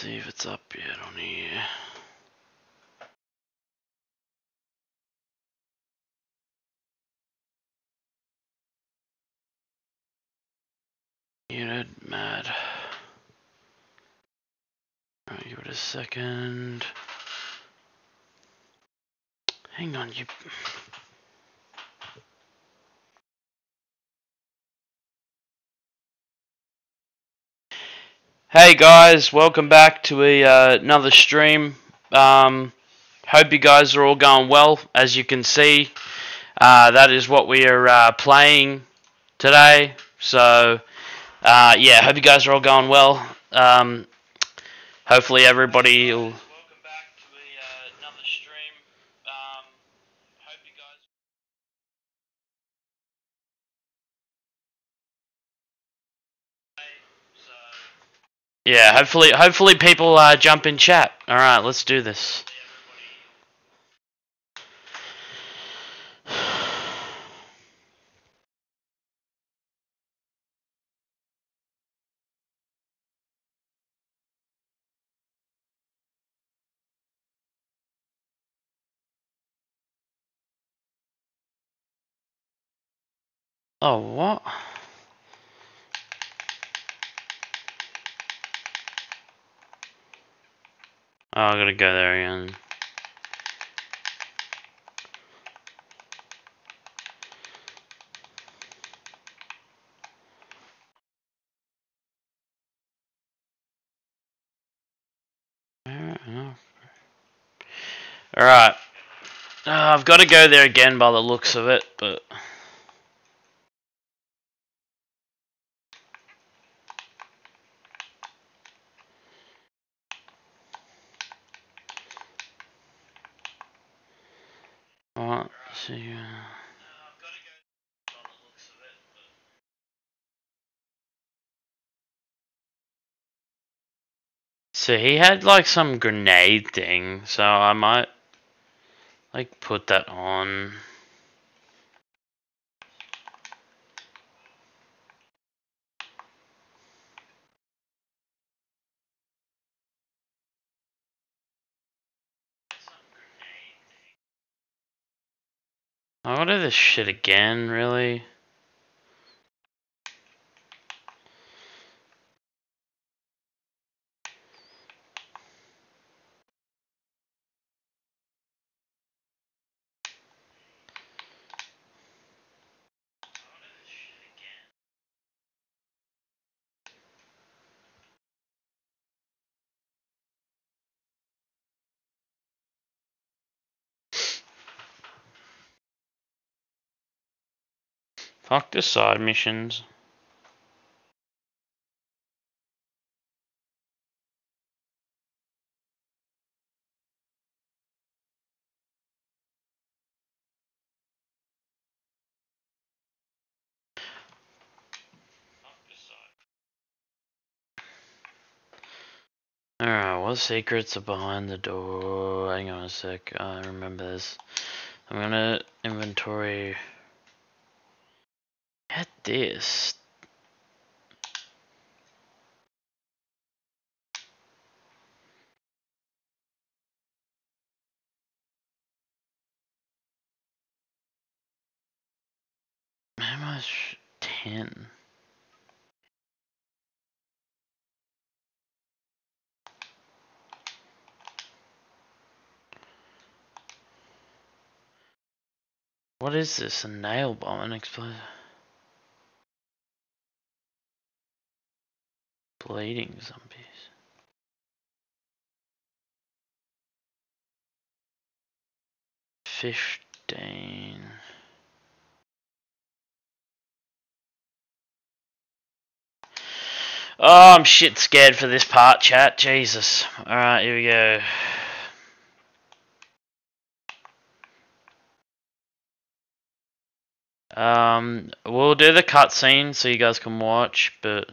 see if it's up yet on here. Muted, mad. Alright, give it a second. Hang on, you. Hey guys, welcome back to a, uh, another stream. Um, hope you guys are all going well. As you can see, uh, that is what we are uh, playing today. So, uh, yeah, hope you guys are all going well. Um, hopefully everybody will. Welcome back to a, another stream. Um, hope you guys. Yeah, hopefully, hopefully people uh, jump in chat. All right, let's do this. Oh, what? Oh, I gotta go there again. Alright. Uh, I've got to go there again by the looks of it, but... Alright, see. Uh... So he had like some grenade thing, so I might like put that on. I want to do this shit again, really? Fuck the side missions. Alright, what secrets are behind the door? Hang on a sec, I remember this. I'm gonna inventory. Get this. How much? 10. What is this? A nail bomb? An explosive? Bleeding zombies. Fifteen. Oh, I'm shit scared for this part, chat. Jesus. Alright, here we go. Um, we'll do the cutscene so you guys can watch, but...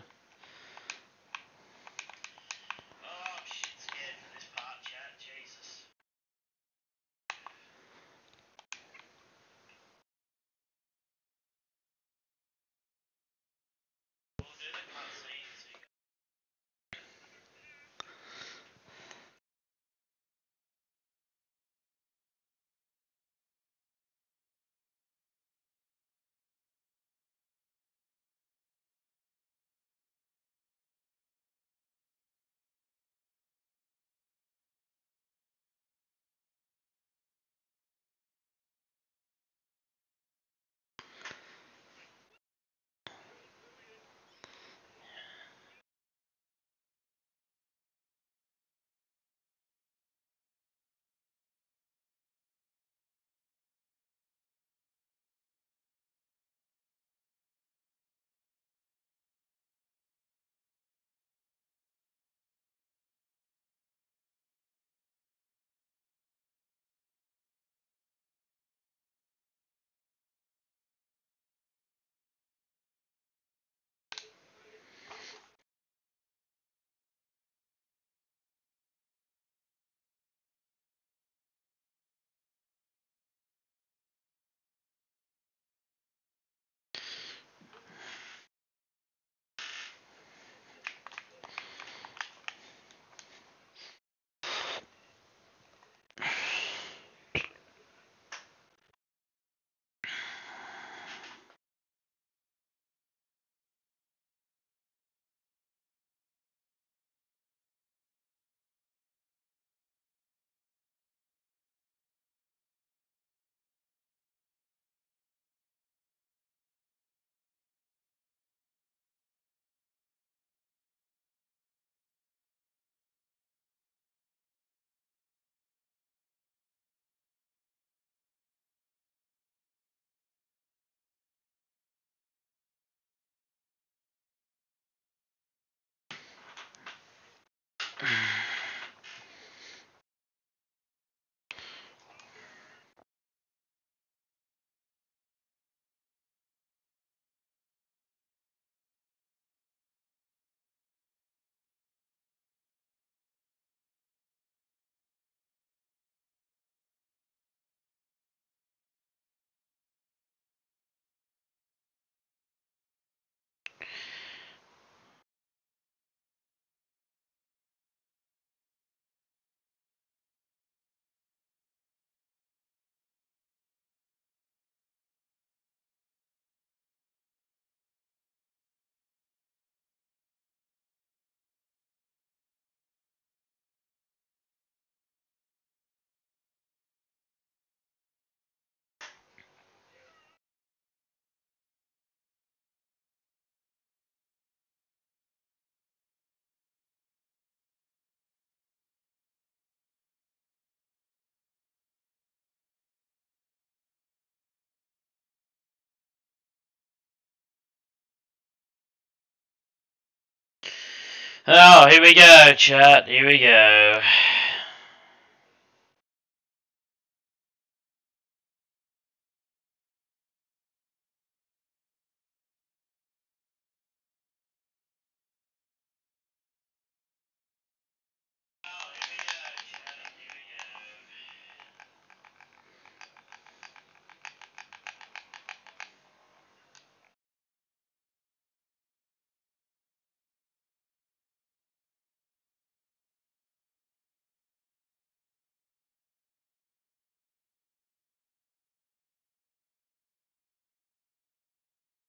Oh, here we go, chat. Here we go.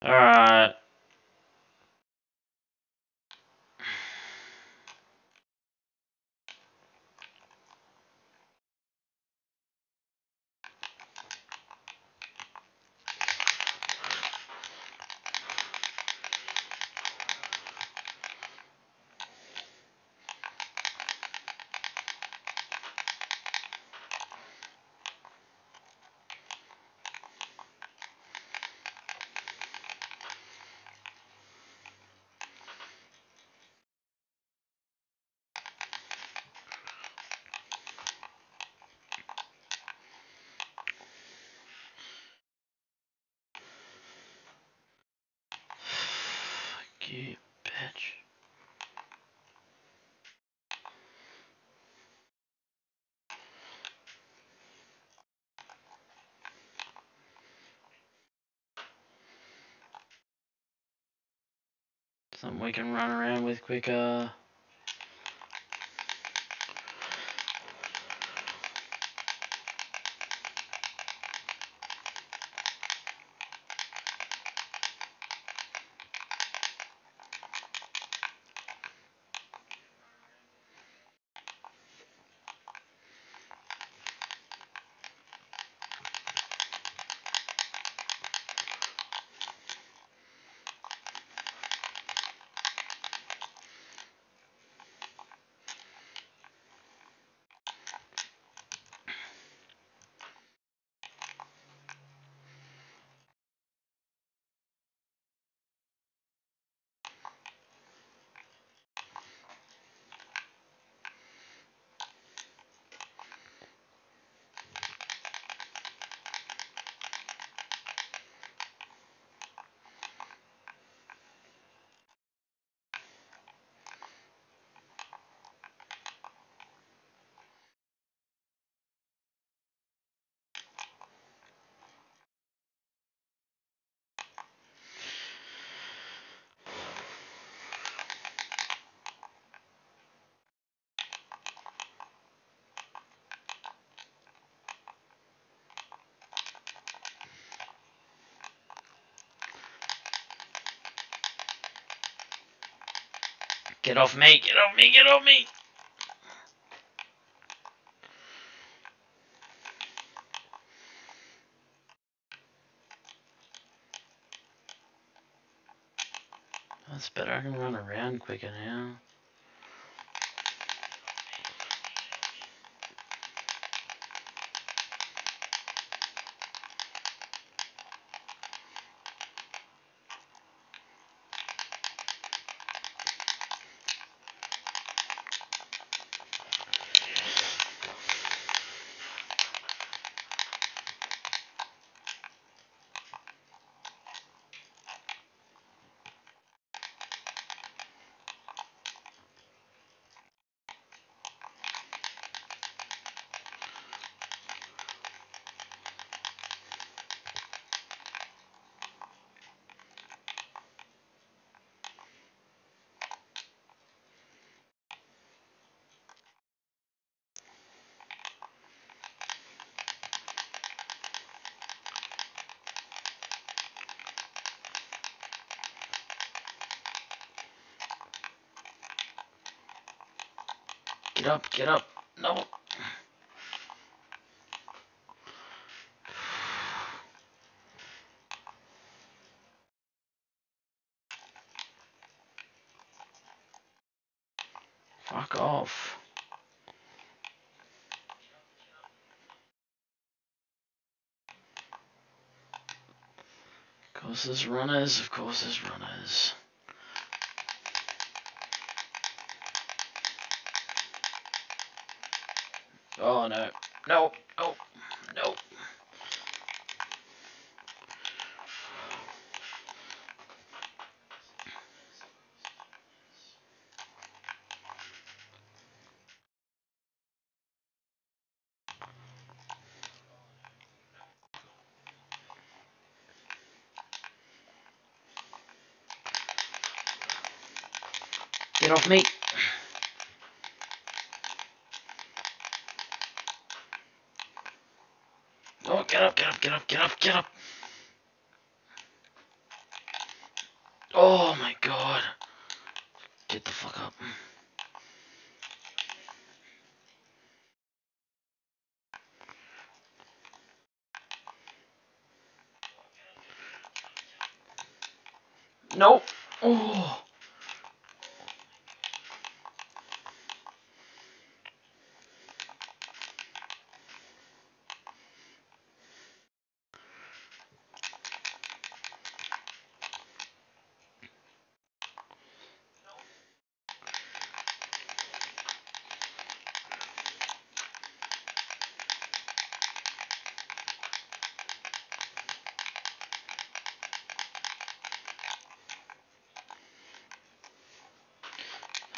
Alright. Fuck you, bitch. Something we can run around with quicker. Get off me, get off me, get off me! That's better, I can run around quicker now. Up, get up. No. Fuck off. Of course there's runners, of course there's runners. No. No. Oh. No. Get off me. Oh, get up, get up, get up, get up, get up. Oh my god. Get the fuck up. Nope. Oh.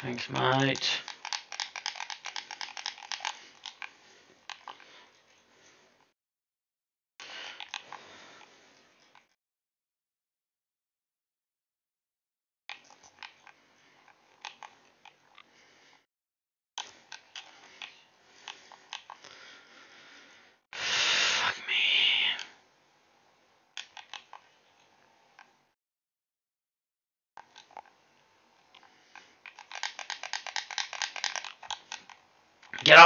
Thanks, mate.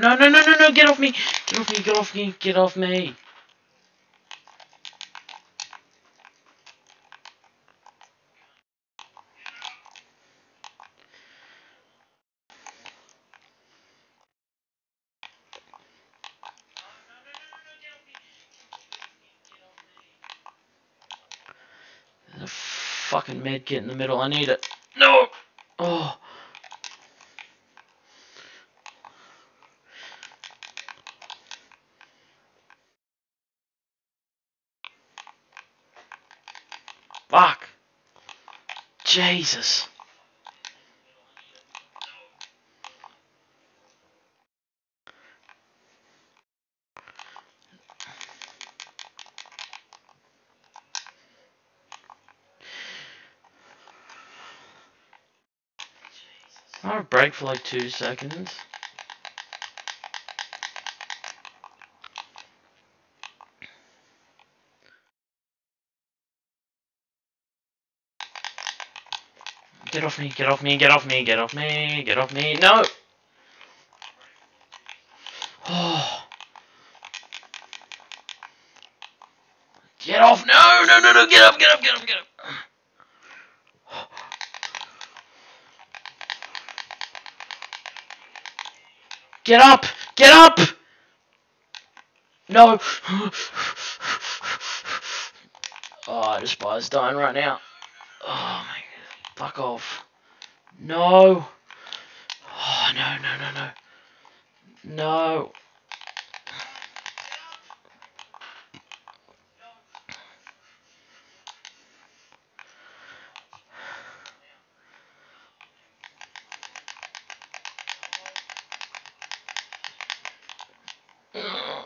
No, no, no, no, no, get off me! Get off me, get off me, get off me! Fucking med kit in the middle, I need it. No! Oh. Fuck. Jesus. I'll break for like two seconds. Get off me, get off me, get off me, get off me, get off me. No! Oh. Get off! No, no, no, no, get up, get up, get up, get up. Get up! Get up! No! Oh, I despise dying right now. Fuck off. No! Oh, no, no, no. No.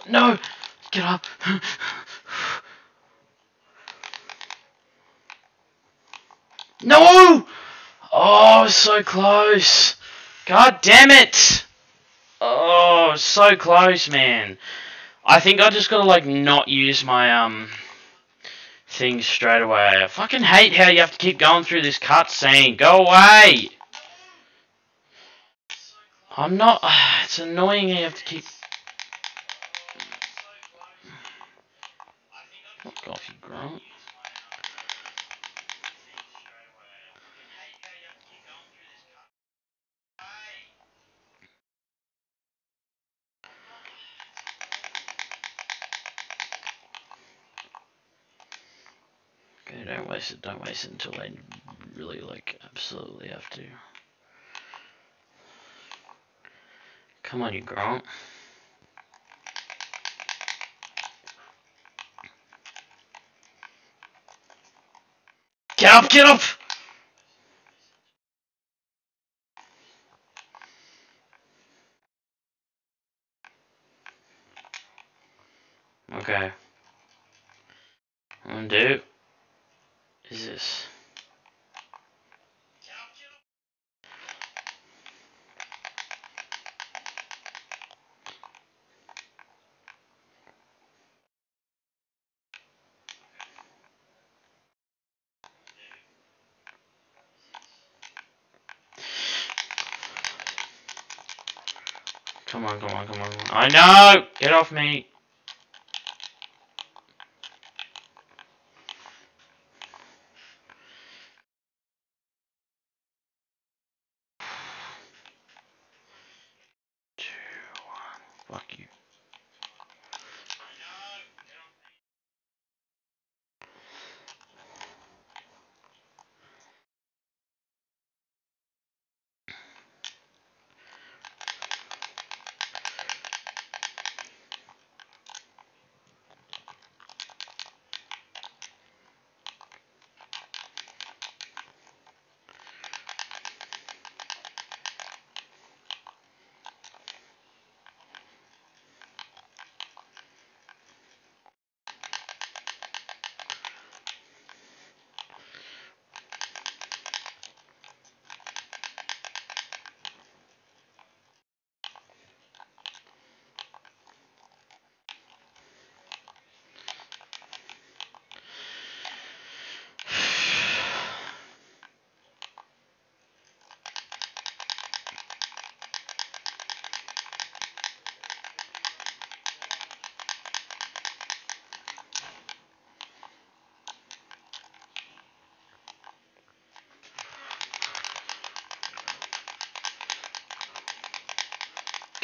No! Get up! No! Oh, so close! God damn it! Oh, so close, man. I think I just gotta like not use my um things straight away. I fucking hate how you have to keep going through this cutscene. Go away! I'm not. It's annoying you have to keep. Fuck off, you grunt. Don't waste it. Don't waste it until they really like absolutely have to. Come on, you grunt. Get up, get up! Okay. Undo. Is this? Come on, come on, know! Get off me! Two, one. Fuck you.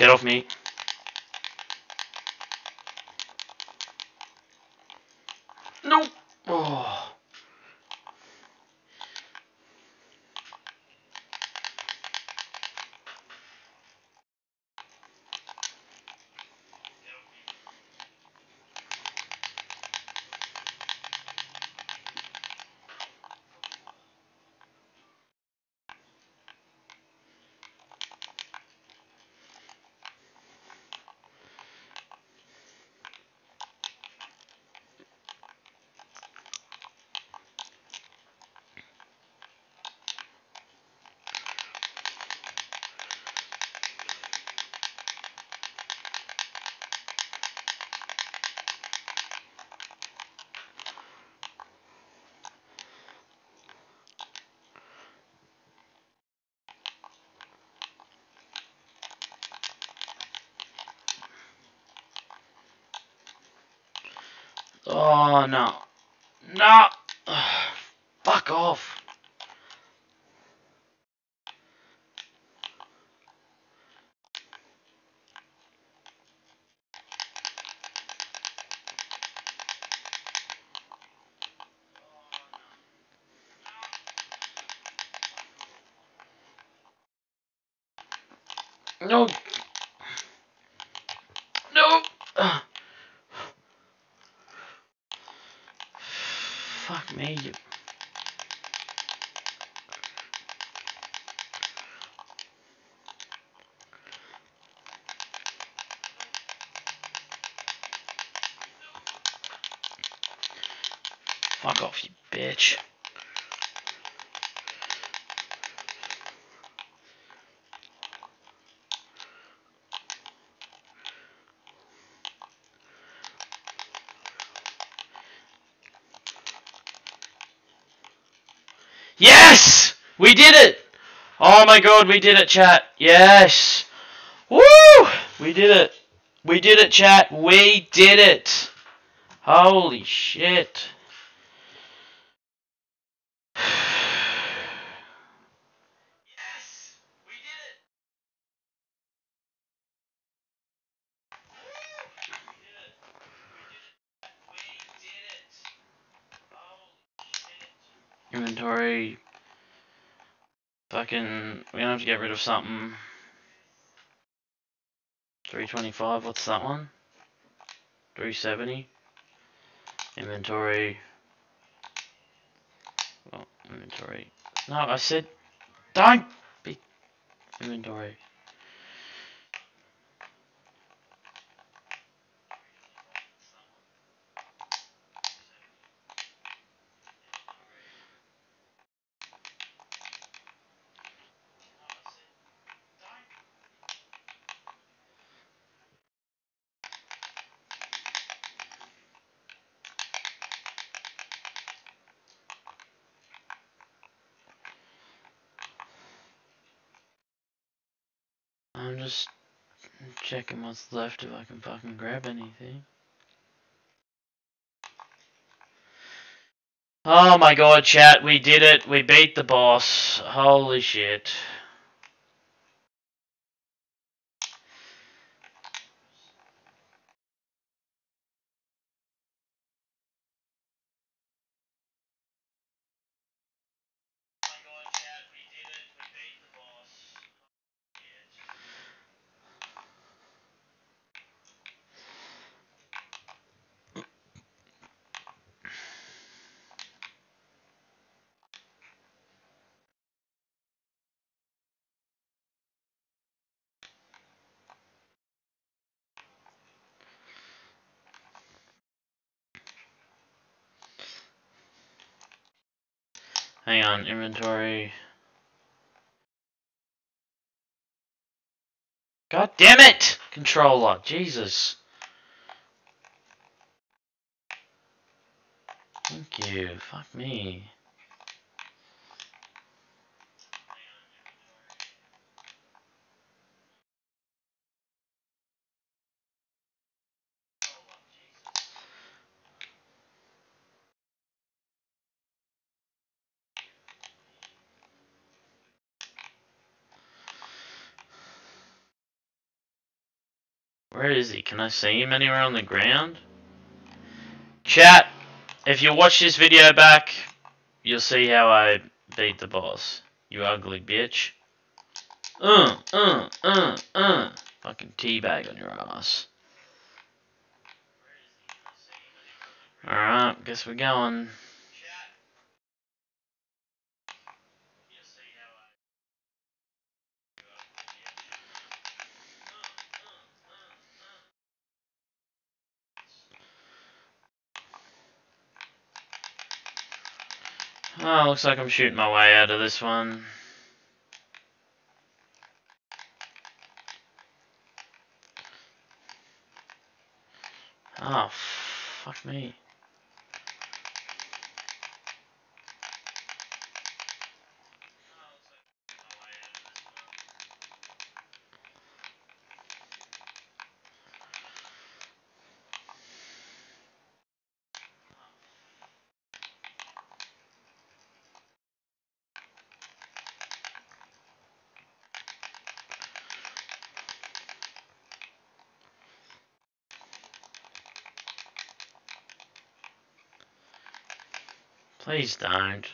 Get off me. No. Oh. Oh no. No. Fuck off. No. No. Ugh. Fuck me. Fuck off, you bitch. We did it! Oh my god, we did it, chat. Yes. Woo! We did it. We did it, chat. We did it. Holy shit. Yes, we did it. We did it. We did it. Inventory. Fucking, we don't have to get rid of something. 325, what's that one? 370. Inventory. Well, inventory. No, I said, don't be inventory. I'm just checking left if I can fucking grab anything. Oh my god, chat, we did it. We beat the boss. Holy shit. Hang on, inventory. God damn it! Controller, Jesus. Thank you, fuck me. Where is he? Can I see him anywhere on the ground? Chat, if you watch this video back, you'll see how I beat the boss. You ugly bitch. Uh, uh, uh, uh. Fucking teabag on your ass. Alright, guess we're going. Oh, looks like I'm shooting my way out of this one. Oh, fuck me. Please don't.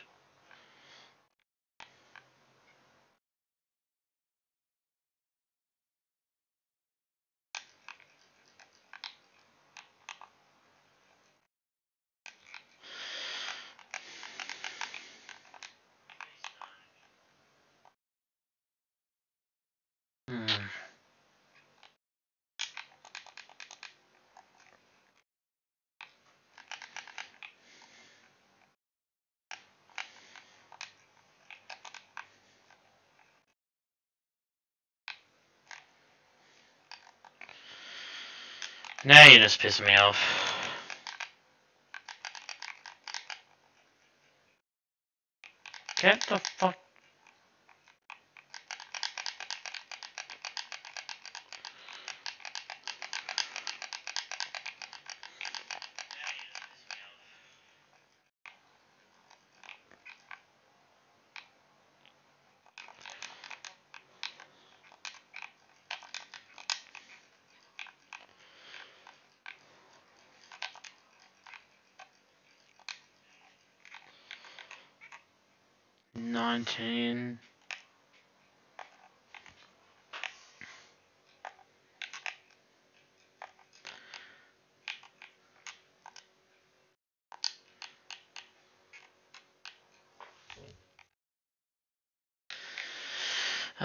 Hmm. You're just pissing me off. Get the fuck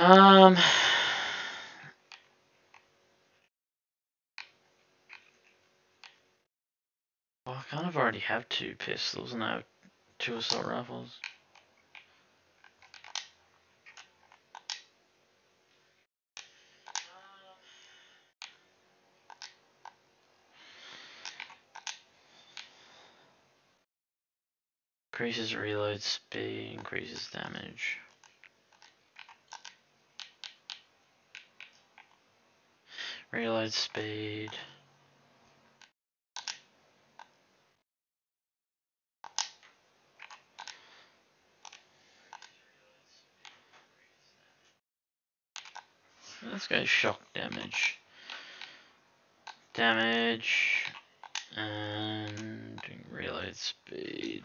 Um, well, I kind of already have two pistols and I have two assault rifles. Increases reload speed, increases damage. Reload speed. Let's go shock damage. Damage and reload speed.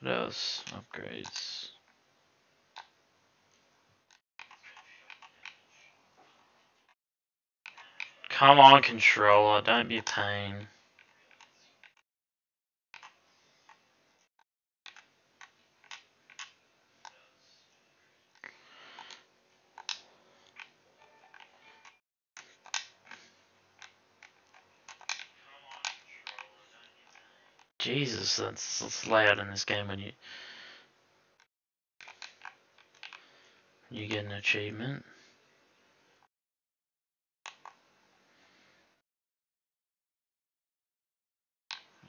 What else? Upgrades. Come on, controller, don't be a pain. Jesus, that's, that's loud in this game when you you get an achievement.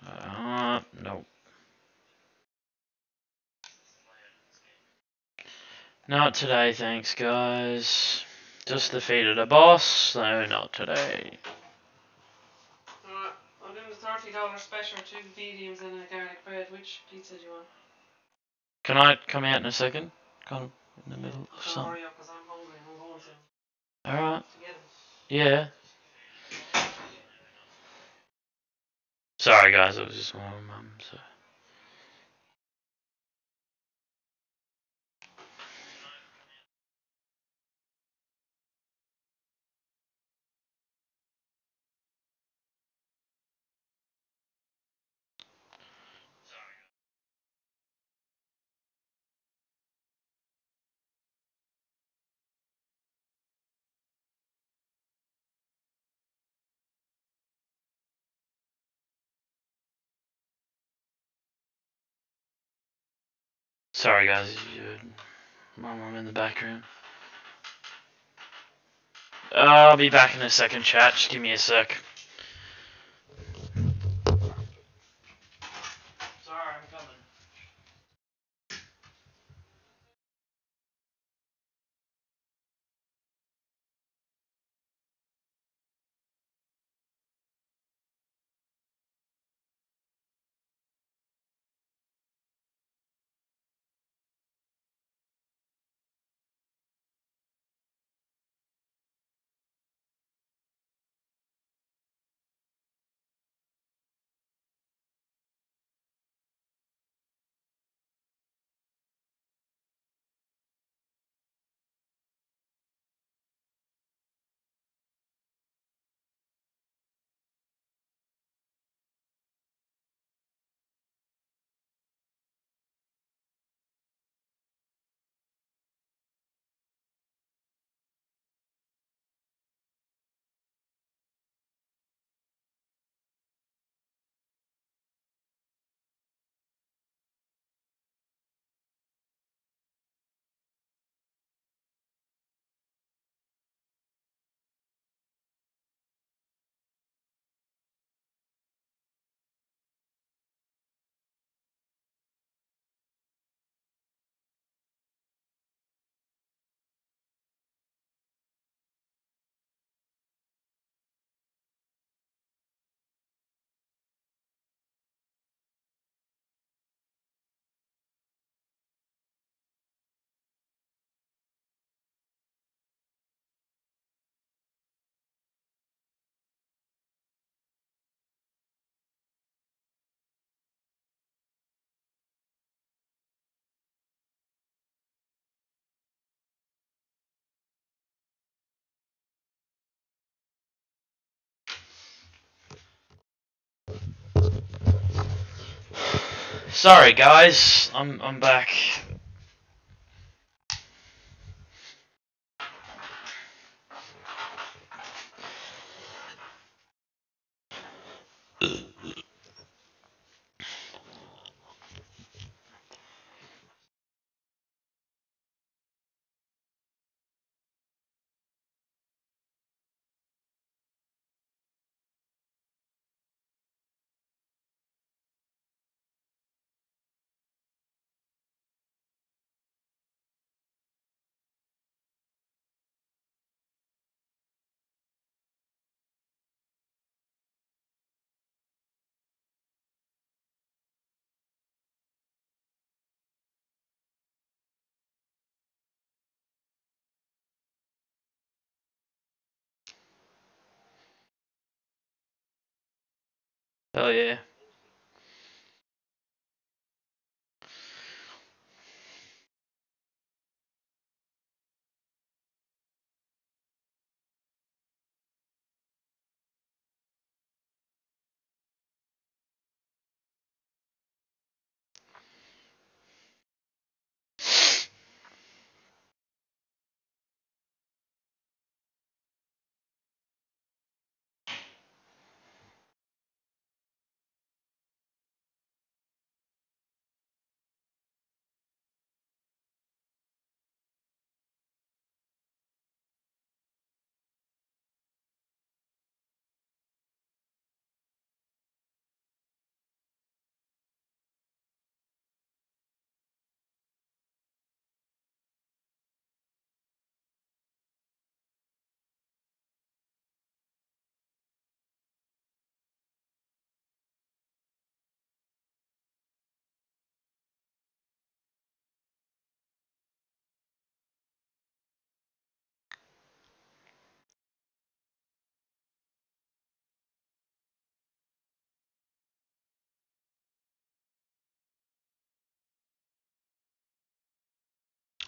Uh, nope. Not today, thanks guys. Just defeated a boss, so not today. Alright, I'm doing the thirty dollar special, two mediums and a garlic bread. Which pizza do you want? Can I come out in a second? Kind of in the middle of Don't something. hurry up, cause I'm hungry. I'm going to Alright, to get 'em. yeah. Sorry guys, it was just my mum, so. Sorry guys, my mum in the back room. Uh, I'll be back in a second, chat. Just give me a sec. Sorry guys, I'm I'm back. Hell yeah.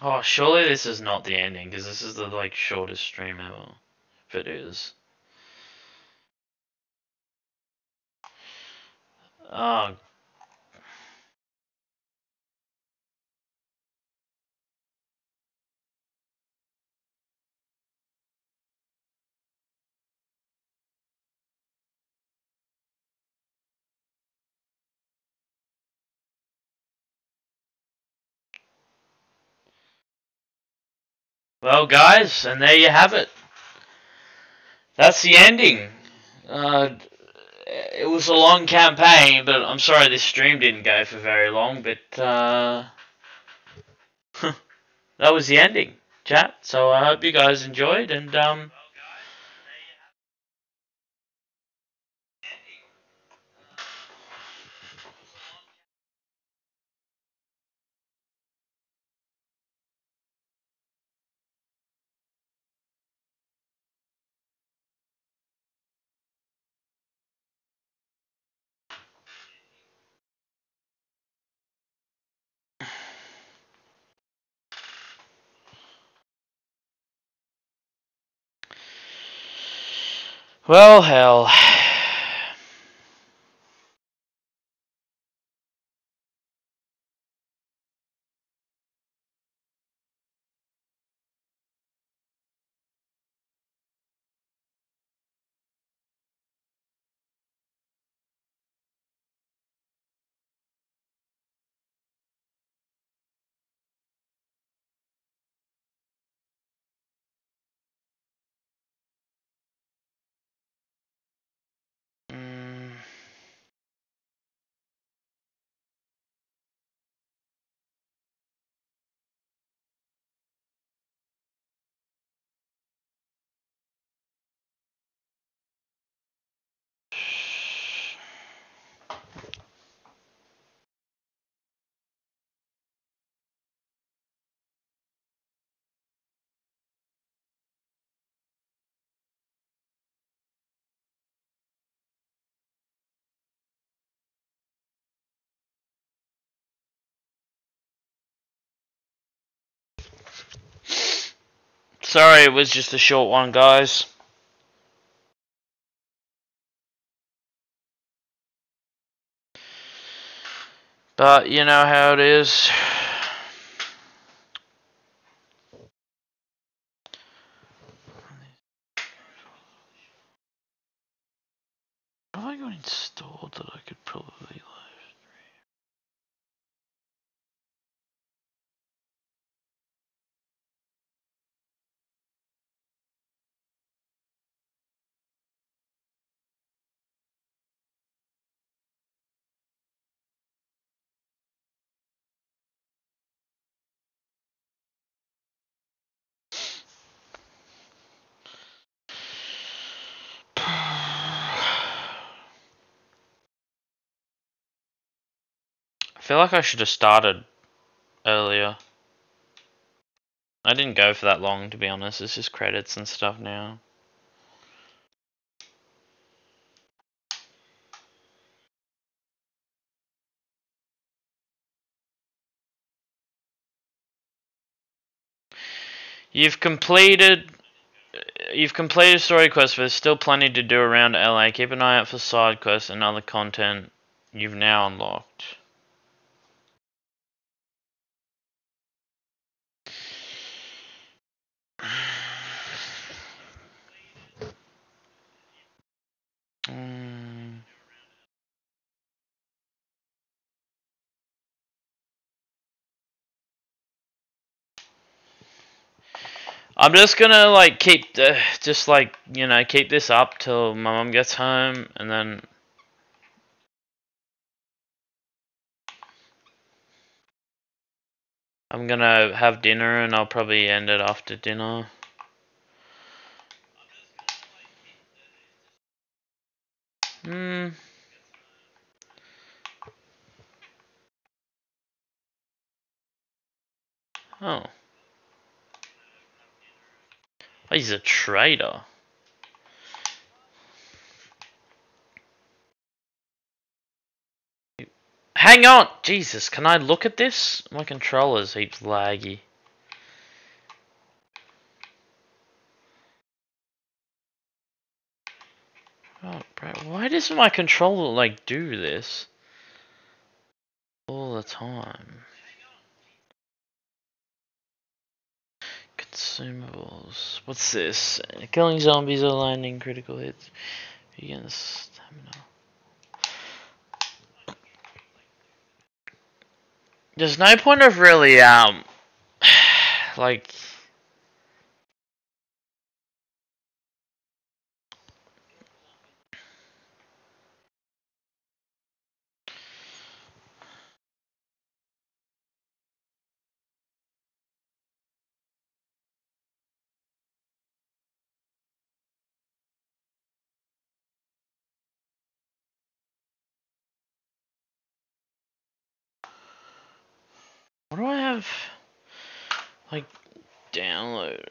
Oh, surely this is not the ending, because this is the like shortest stream ever. If it is. Oh. Well, guys, and there you have it. That's the ending. Uh, it was a long campaign, but I'm sorry this stream didn't go for very long, but uh, that was the ending, chat. So I hope you guys enjoyed, and um, well, hell. Sorry, it was just a short one, guys. But you know how it is. Have I got installed that I could probably live stream? I feel like I should have started earlier. I didn't go for that long, to be honest. It's just credits and stuff now. You've completed. You've completed story quests, but there's still plenty to do around LA. Keep an eye out for side quests and other content you've now unlocked. I'm just gonna like keep the, just like you know keep this up till my mom gets home and then I'm gonna have dinner and I'll probably end it after dinner. Hmm. Oh. He's a traitor. Hang on! Jesus, can I look at this? My controller's heaps laggy. Oh, why doesn't my controller, like, do this? All the time. Consumables. What's this? Killing zombies or landing critical hits. against stamina. There's no point of really, um, like, have, like, download?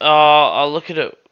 Oh, I'll look at it.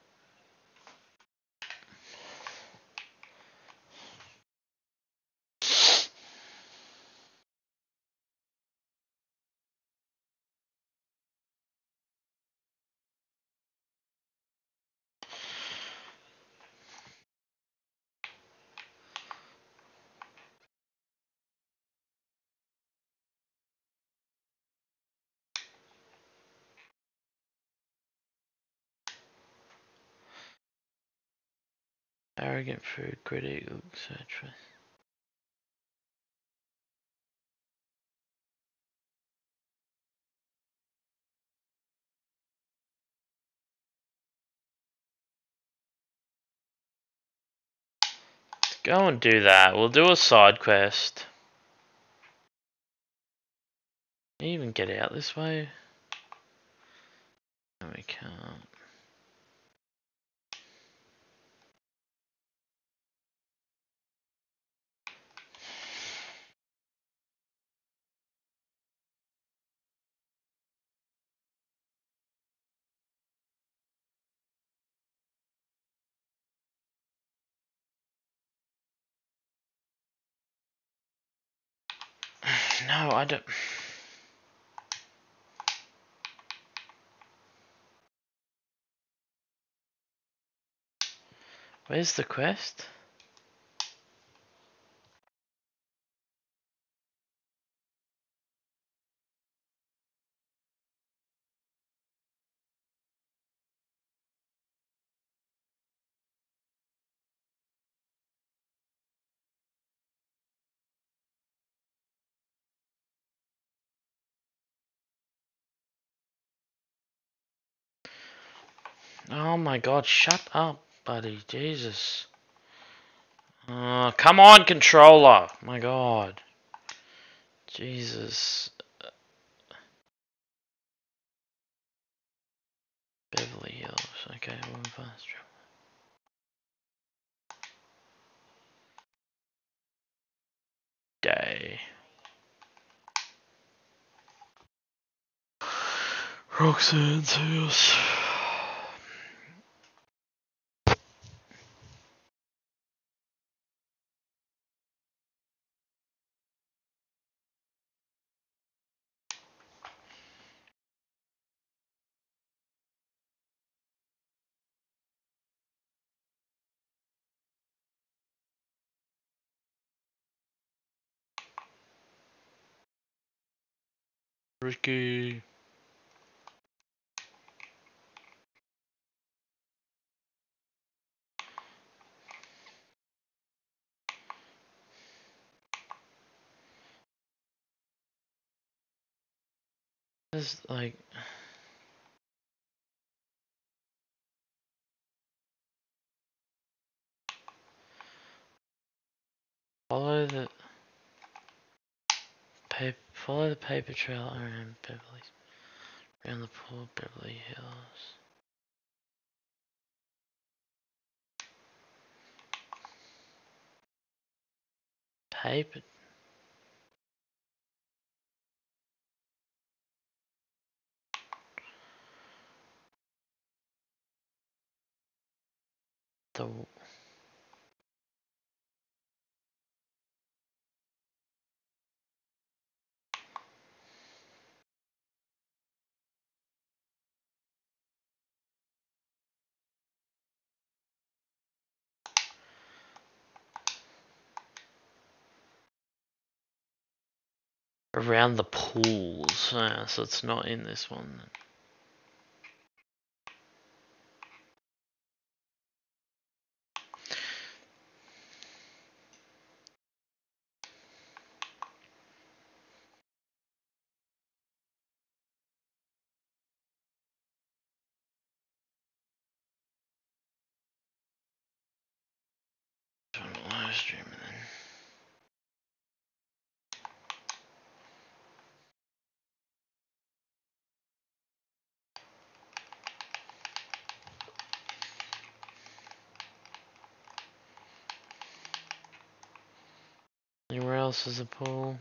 Arrogant food critic, etc. Go and do that. We'll do a side quest. Even get out this way? No, we can't. No, I don't. Where's the quest? Oh my god, shut up, buddy. Jesus. Uh, come on, controller. My god. Jesus. Beverly Hills. Okay, one fast travel. Day. Roxanne's house. Ricky. Like follow the paper follow the paper trail around Beverly's around the pool Beverly Hills. Paper the around the pools. Ah, so it's not in this one. then. Is a pool?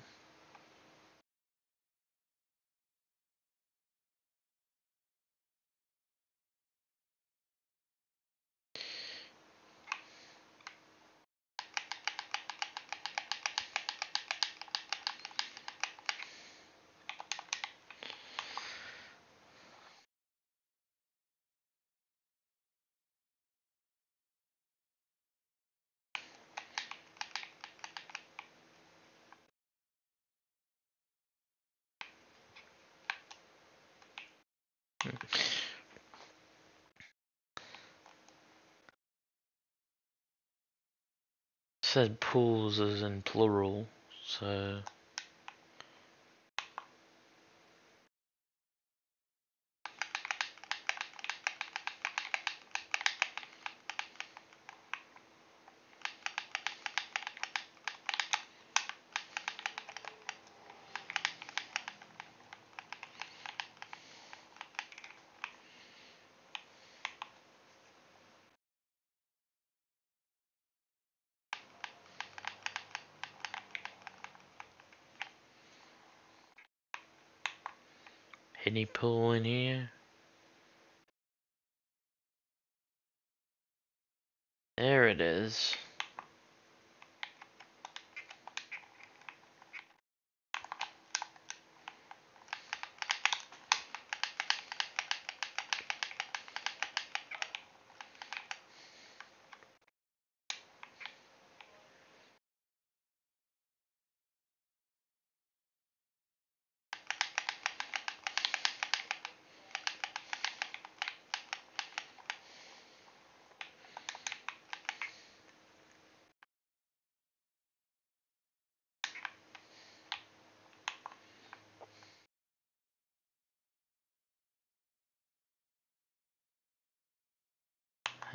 Said pools is in plural, so any pool in here? There it is.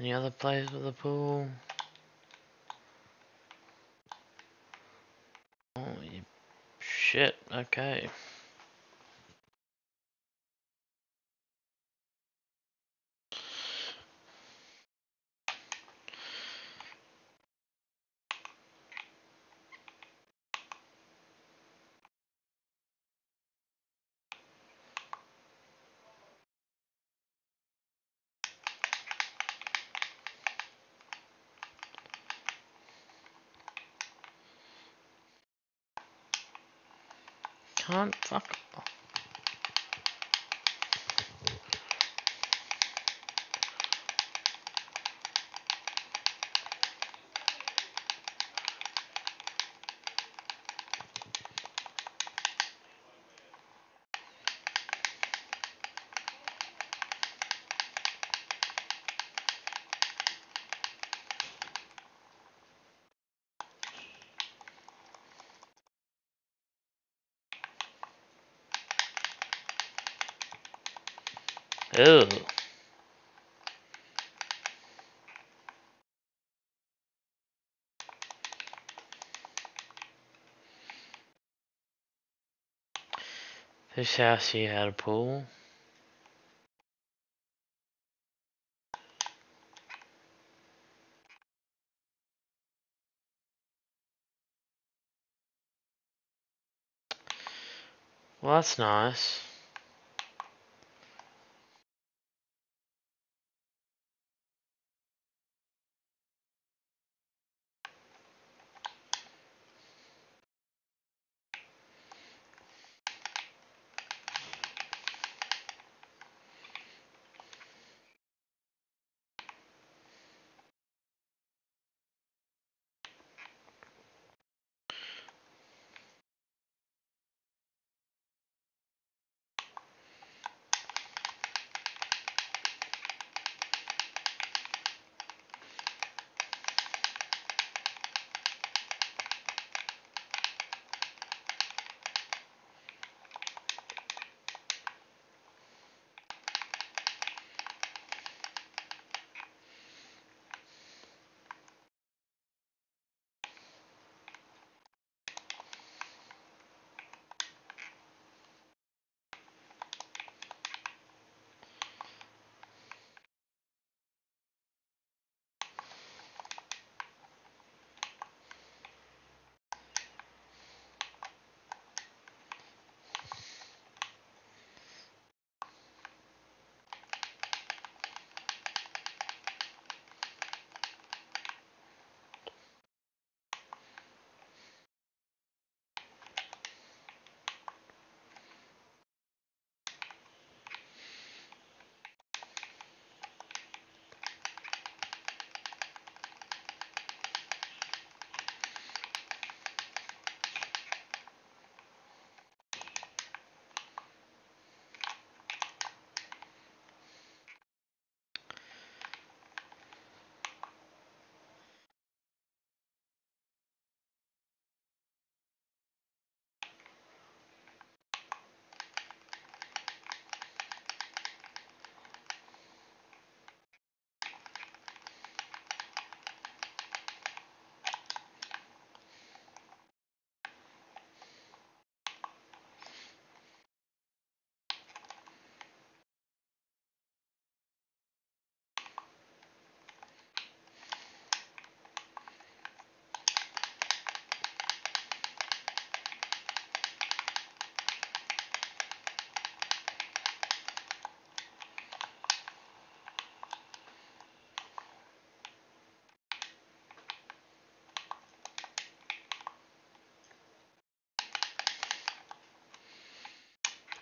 Any other players with a pool? Oh, shit. Okay. Can't fuck. This house here had a pool. Well, that's nice.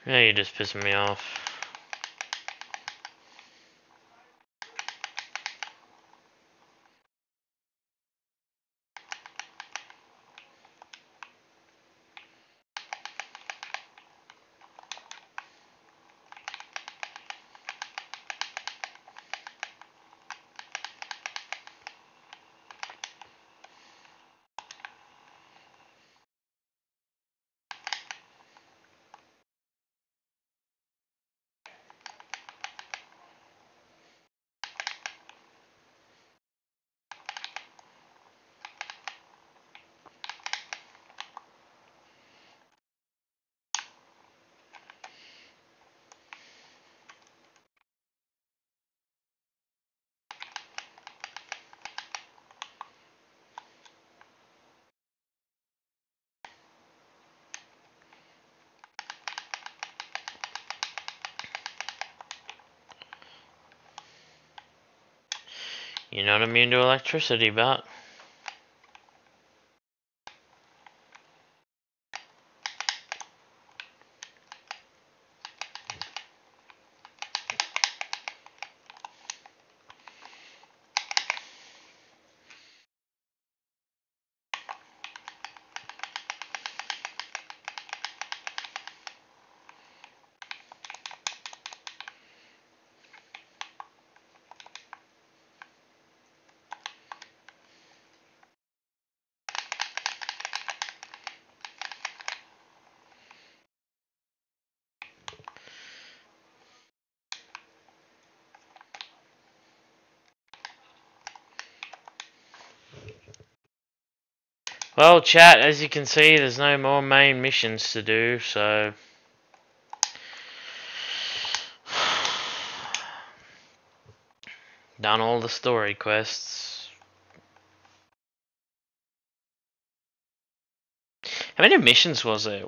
Yeah, you're just pissing me off. You're I mean to electricity, but. Well, chat, as you can see, there's no more main missions to do, so... Done all the story quests. How many missions was there?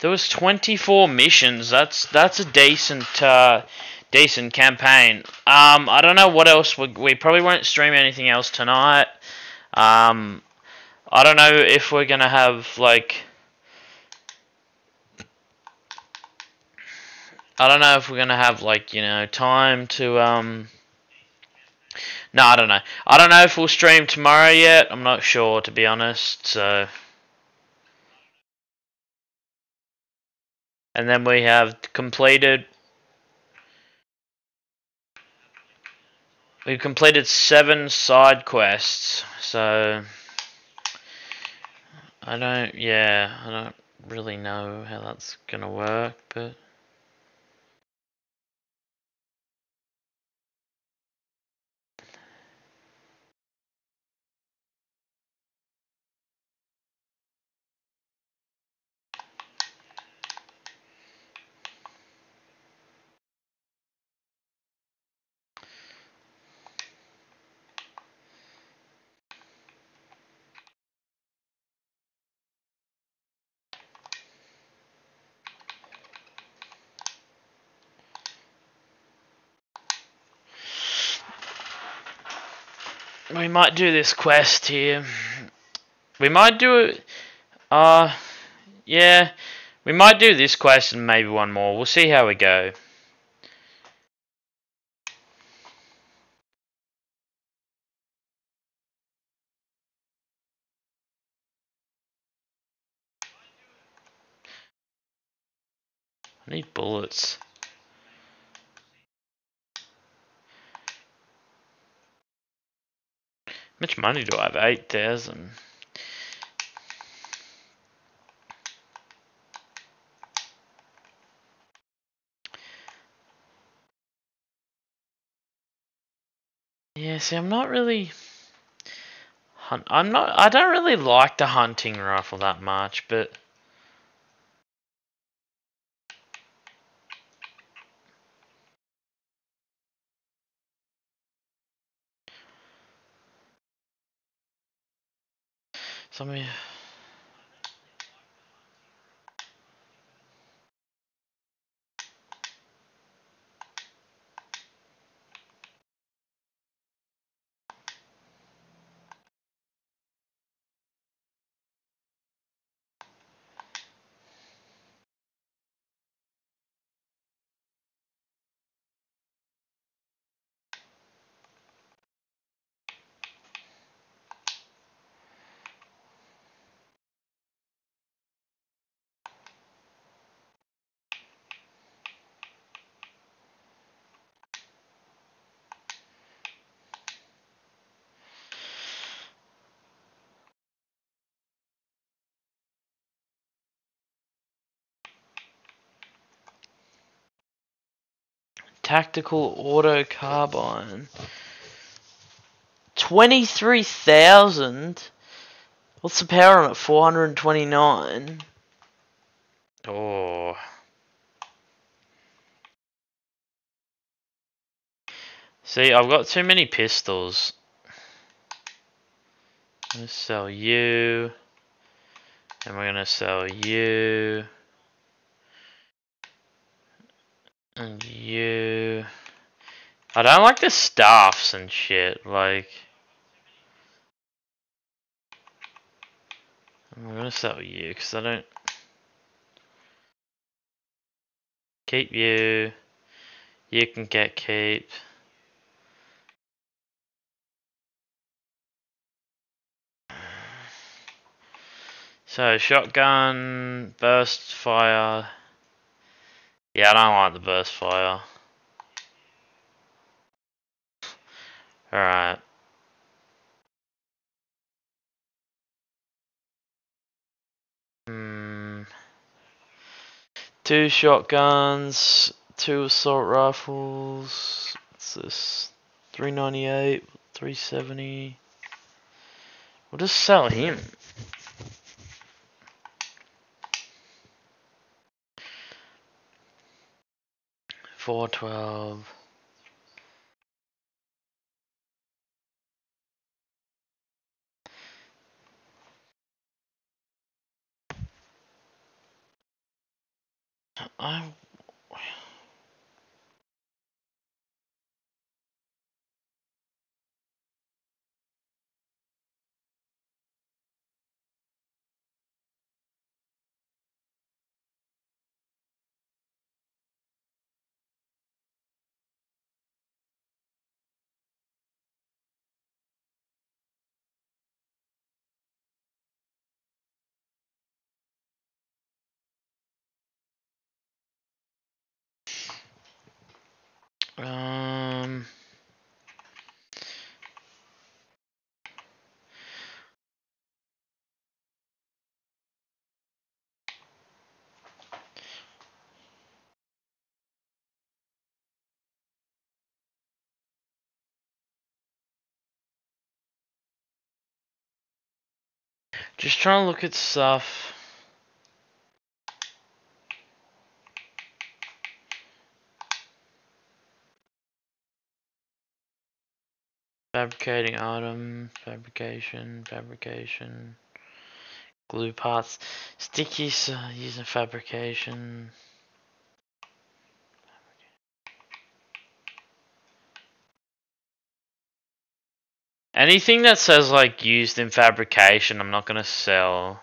There was 24 missions. That's that's a decent uh, decent campaign. Um, I don't know what else. We, we probably won't stream anything else tonight. Um, I don't know if we're gonna have like. I don't know if we're gonna have like you know time to um. No, I don't know. I don't know if we'll stream tomorrow yet. I'm not sure to be honest. So. And then we have completed We've completed seven side quests, so I don't, yeah, I don't really know how that's gonna work, but we might do this quest here. We might do it, uh, yeah, we might do this quest and maybe one more. We'll see how we go. I need bullets. Much money do I have? 8,000. Yeah, see, I'm not really... I'm not... I don't really like the hunting rifle that much, but... som Tactical auto carbine. 23,000? What's the power on it? 429? Oh. See, I've got too many pistols. I'm gonna sell you. And we're gonna sell you. And you. I don't like the staffs and shit, like. I'm gonna sell you, because I don't. Keep you. You can get keep. So shotgun, burst fire. Yeah, I don't like the burst fire. Alright. Hmm. Two shotguns, two assault rifles. What's this? 398, 370. We'll just sell him. Four twelve. I just trying to look at stuff. Fabricating item, fabrication, fabrication, glue parts, stickies uh, using fabrication. Anything that says like used in fabrication, I'm not gonna sell.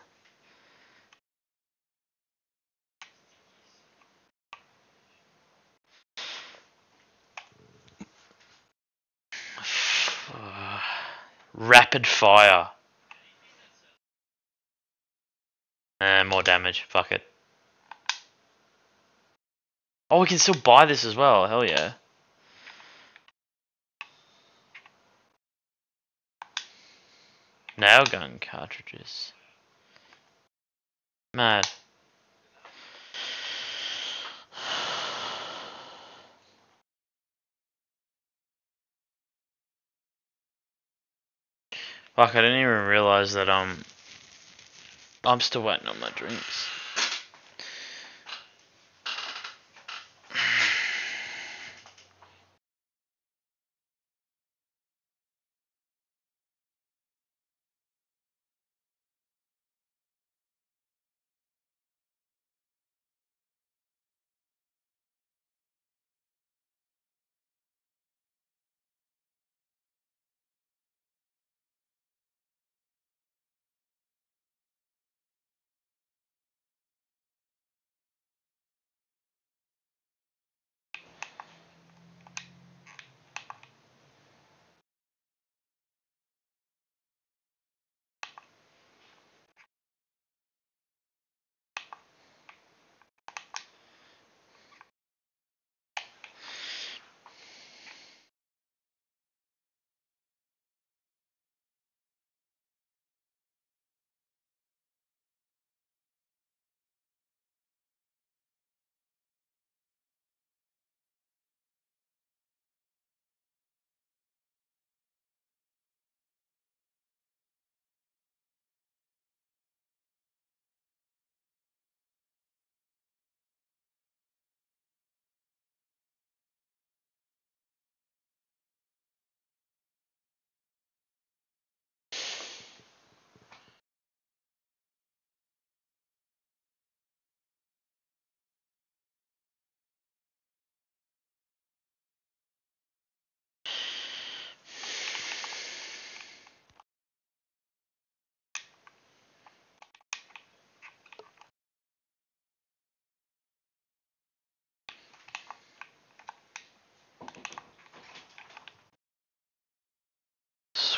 Rapid fire. And more damage. Fuck it. Oh, we can still buy this as well. Hell yeah. Nail gun cartridges. Mad. Fuck, I didn't even realize that um I'm still waiting on my drinks.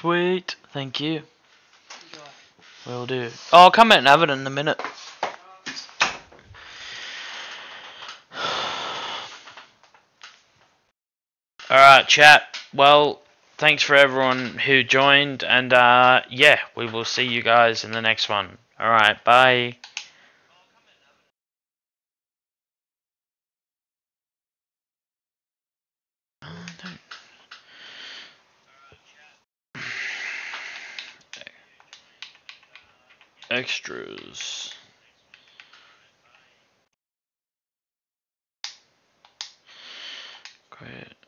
Sweet. Thank you. Will do. Oh, I'll come out and have it in a minute. Alright, chat. Well, thanks for everyone who joined, and uh, yeah, we will see you guys in the next one. Alright, bye. Extras. Great.